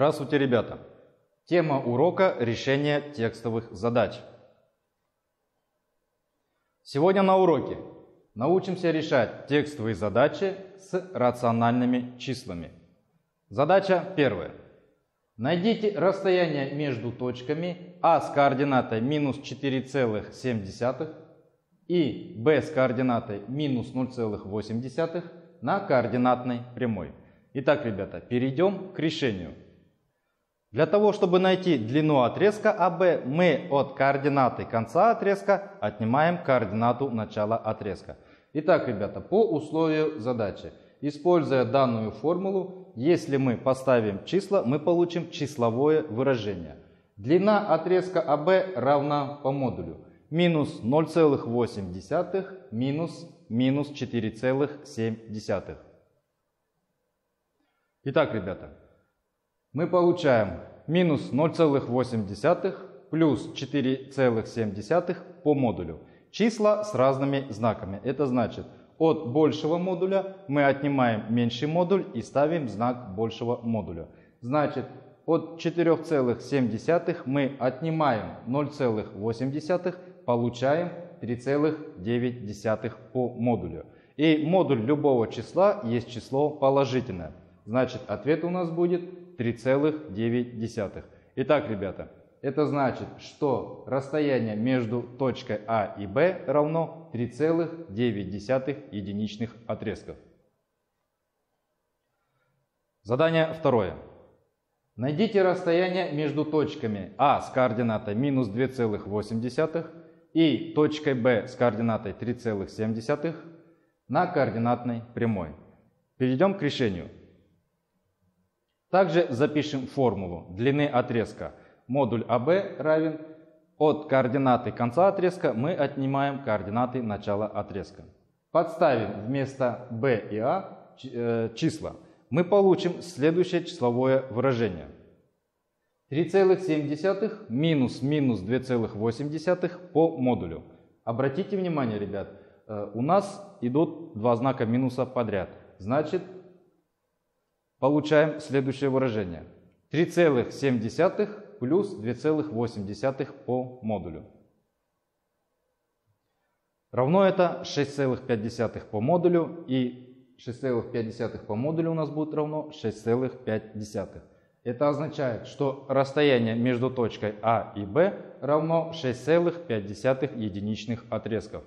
Здравствуйте, ребята! Тема урока – решение текстовых задач. Сегодня на уроке научимся решать текстовые задачи с рациональными числами. Задача первая. Найдите расстояние между точками А с координатой минус 4,7 и Б с координатой минус 0,8 на координатной прямой. Итак, ребята, перейдем к решению. Для того, чтобы найти длину отрезка АБ, мы от координаты конца отрезка отнимаем координату начала отрезка. Итак, ребята, по условию задачи. Используя данную формулу, если мы поставим числа, мы получим числовое выражение. Длина отрезка АБ равна по модулю минус 0,8 минус минус 4,7. Итак, ребята, мы получаем минус 0,8 плюс 4,7 по модулю. Числа с разными знаками. Это значит, от большего модуля мы отнимаем меньший модуль и ставим знак большего модуля. Значит, от 4,7 мы отнимаем 0,8, получаем 3,9 по модулю. И модуль любого числа есть число положительное. Значит, ответ у нас будет 3,9. Итак, ребята, это значит, что расстояние между точкой А и Б равно 3,9 единичных отрезков. Задание второе. Найдите расстояние между точками А с координатой минус 2,8 и точкой Б с координатой 3,7 на координатной прямой. Перейдем к решению. Также запишем формулу длины отрезка. Модуль АБ равен от координаты конца отрезка мы отнимаем координаты начала отрезка. Подставим вместо B и А э, числа. Мы получим следующее числовое выражение. 3,7 минус минус 2,8 по модулю. Обратите внимание, ребят, э, у нас идут два знака минуса подряд. Значит, получаем следующее выражение. 3,7 плюс 2,8 по модулю. Равно это 6,5 по модулю и 6,5 по модулю у нас будет равно 6,5. Это означает, что расстояние между точкой А и Б равно 6,5 единичных отрезков.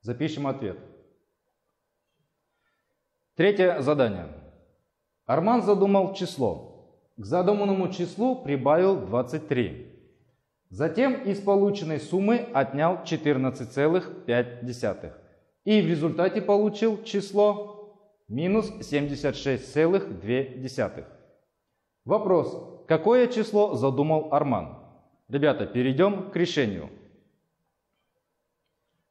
Запишем ответ. Третье задание. Арман задумал число. К задуманному числу прибавил 23. Затем из полученной суммы отнял 14,5. И в результате получил число минус 76,2. Вопрос. Какое число задумал Арман? Ребята, перейдем к решению.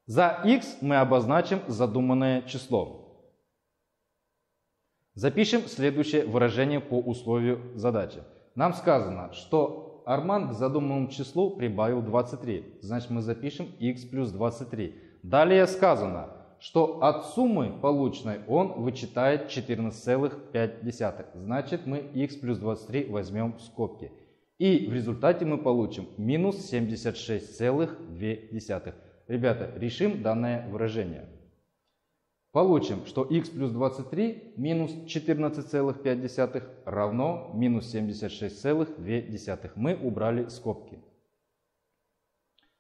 За x мы обозначим задуманное число. Запишем следующее выражение по условию задачи. Нам сказано, что Арман к задуманному числу прибавил 23. Значит, мы запишем x плюс 23. Далее сказано, что от суммы полученной он вычитает 14,5. Значит, мы x плюс 23 возьмем в скобки. И в результате мы получим минус 76,2. Ребята, решим данное выражение. Получим, что x плюс 23 минус 14,5 равно минус 76,2. Мы убрали скобки.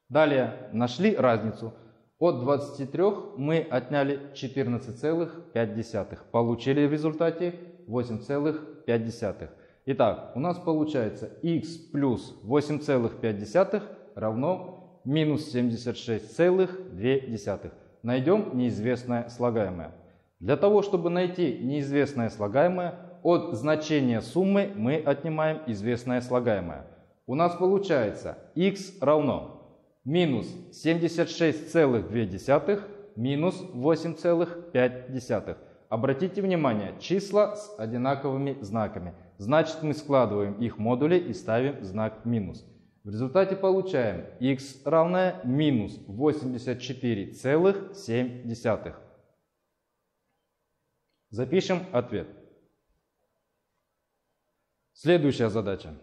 Далее нашли разницу. От 23 мы отняли 14,5. Получили в результате 8,5. Итак, у нас получается x плюс 8,5 равно минус 76,2 найдем неизвестное слагаемое. Для того, чтобы найти неизвестное слагаемое, от значения суммы мы отнимаем известное слагаемое. У нас получается x равно минус 76,2 минус 8,5. Обратите внимание, числа с одинаковыми знаками. Значит, мы складываем их модули и ставим знак минус. В результате получаем x равное минус 84,7. Запишем ответ. Следующая задача.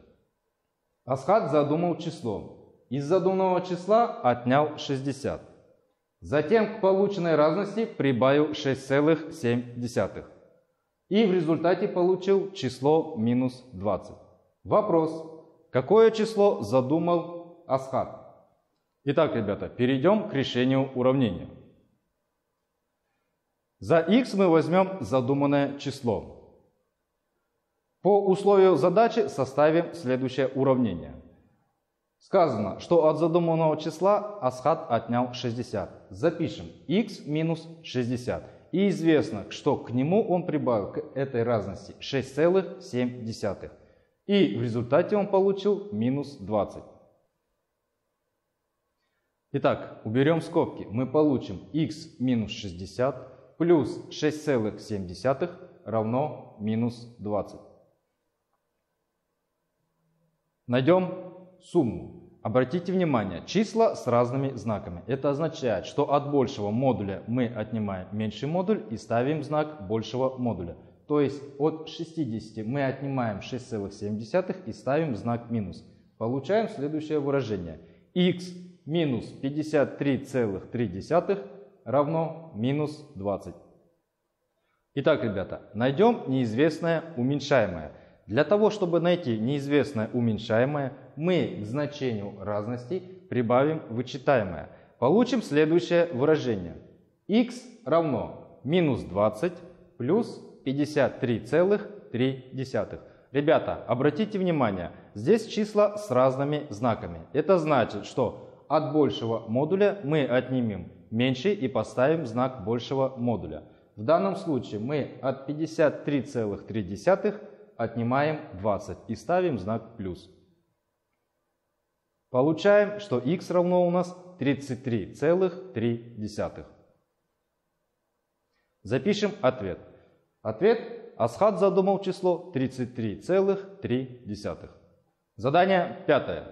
Асхат задумал число. Из задуманного числа отнял 60. Затем к полученной разности прибавил 6,7. И в результате получил число минус 20. Вопрос. Какое число задумал Асхат? Итак, ребята, перейдем к решению уравнения. За x мы возьмем задуманное число. По условию задачи составим следующее уравнение. Сказано, что от задуманного числа Асхат отнял 60. Запишем x минус 60. И известно, что к нему он прибавил к этой разности 6,7. И в результате он получил минус 20. Итак, уберем скобки. Мы получим x минус 60 плюс 6,7 равно минус 20. Найдем сумму. Обратите внимание, числа с разными знаками. Это означает, что от большего модуля мы отнимаем меньший модуль и ставим знак большего модуля. То есть от 60 мы отнимаем 6,7 и ставим знак минус. Получаем следующее выражение. x минус 53,3 равно минус 20. Итак, ребята, найдем неизвестное уменьшаемое. Для того, чтобы найти неизвестное уменьшаемое, мы к значению разности прибавим вычитаемое. Получим следующее выражение. x равно минус 20 плюс 53,3. Ребята, обратите внимание, здесь числа с разными знаками. Это значит, что от большего модуля мы отнимем меньший и поставим знак большего модуля. В данном случае мы от 53,3 отнимаем 20 и ставим знак плюс. Получаем, что x равно у нас 33,3. Запишем ответ. Ответ Асхат задумал число 33,3. Задание пятое.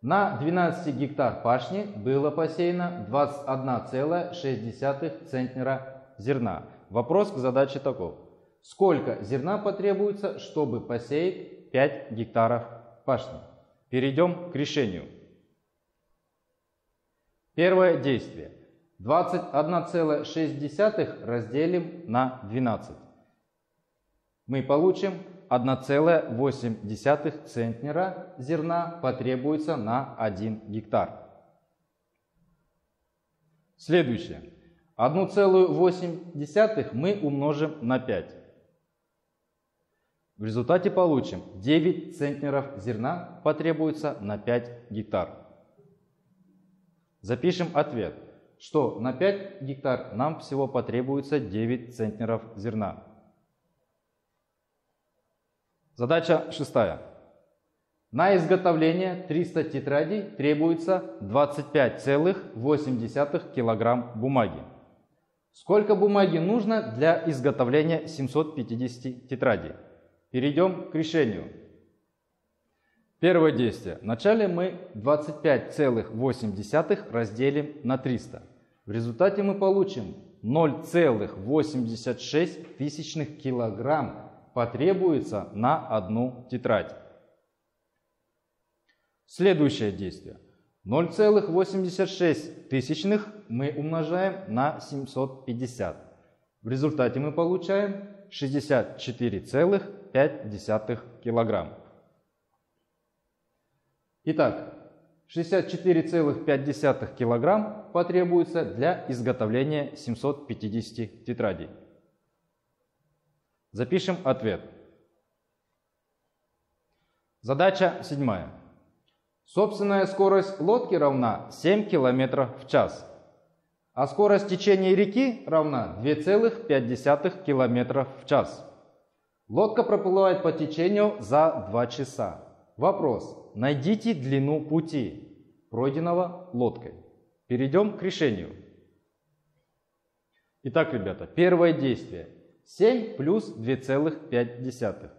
На 12 гектар пашни было посеяно 21,6 центнера зерна. Вопрос к задаче таков. Сколько зерна потребуется, чтобы посеять 5 гектаров пашни? Перейдем к решению. Первое действие. 21,6 разделим на 12. Мы получим 1,8 центнера зерна потребуется на 1 гектар. Следующее. 1,8 мы умножим на 5. В результате получим 9 центнеров зерна потребуется на 5 гектар. Запишем ответ, что на 5 гектар нам всего потребуется 9 центнеров зерна. Задача шестая. На изготовление 300 тетрадей требуется 25,8 кг бумаги. Сколько бумаги нужно для изготовления 750 тетрадей? Перейдем к решению. Первое действие. Вначале мы 25,8 разделим на 300. В результате мы получим 0,86 тысячных килограмм потребуется на одну тетрадь. Следующее действие. 0,86 тысячных мы умножаем на 750. В результате мы получаем 64,5 килограмм. Итак, 64,5 килограмм потребуется для изготовления 750 тетрадей. Запишем ответ. Задача седьмая. Собственная скорость лодки равна 7 км в час, а скорость течения реки равна 2,5 км в час. Лодка проплывает по течению за 2 часа. Вопрос. Найдите длину пути, пройденного лодкой. Перейдем к решению. Итак, ребята, первое действие. 7 плюс 2,5.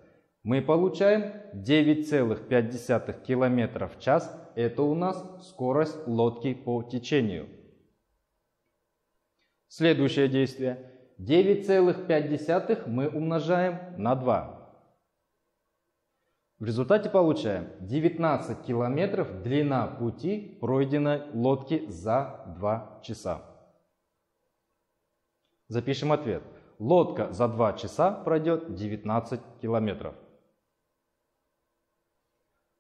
Мы получаем 9,5 км в час. Это у нас скорость лодки по течению. Следующее действие. 9,5 мы умножаем на 2. В результате получаем 19 километров длина пути пройденной лодки за 2 часа. Запишем ответ. Лодка за 2 часа пройдет 19 километров.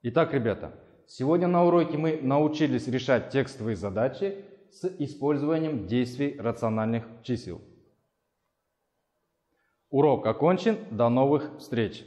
Итак, ребята, сегодня на уроке мы научились решать текстовые задачи с использованием действий рациональных чисел. Урок окончен. До новых встреч!